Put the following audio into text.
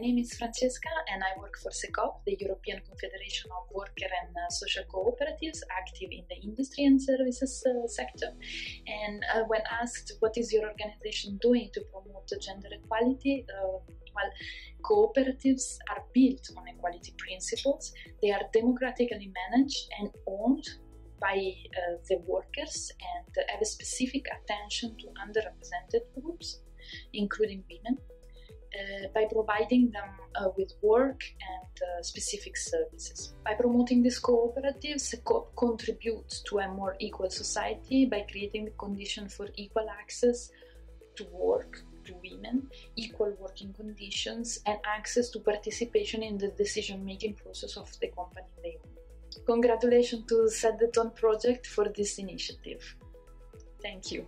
name is Francesca and I work for CECOP, the European Confederation of Worker and uh, Social Cooperatives active in the industry and services uh, sector. And uh, when asked what is your organization doing to promote gender equality, uh, well, cooperatives are built on equality principles. They are democratically managed and owned by uh, the workers and have a specific attention to underrepresented groups, including women uh, by providing them uh, with work and uh, specific services. By promoting these cooperatives, co- contributes to a more equal society by creating the condition for equal access to work to women, equal working conditions, and access to participation in the decision making process of the company they own. Congratulations to Set the Tone Project for this initiative. Thank you.